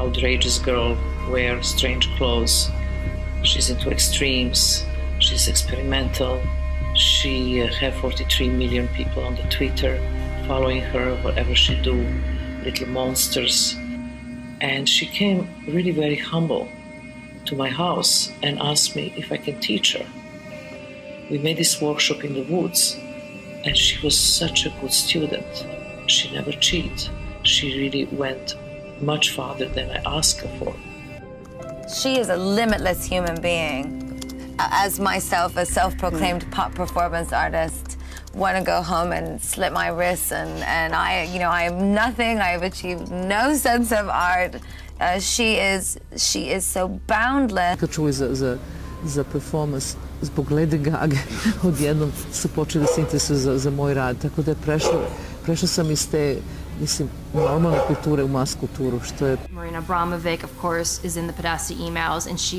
outrageous girl, wear strange clothes. She's into extremes. She's experimental. She uh, have 43 million people on the Twitter following her, whatever she do, little monsters. And she came really very humble to my house and asked me if I can teach her. We made this workshop in the woods, and she was such a good student. She never cheated. She really went much farther than I asked her for. She is a limitless human being. As myself, a self-proclaimed pop performance artist, want to go home and slit my wrists, and, and I, you know, I am nothing. I have achieved no sense of art. Uh, she is, she is so boundless. Kad čuju za, za, za performance, zbog Lady Gaga, odjednom su počeli da se interesuju za, za moj rad. Tako da je prešlo, prešla sam iz te, mislim, u mas kulturu, što je Marina Abramovic, of course, is in the Podesta emails, and she's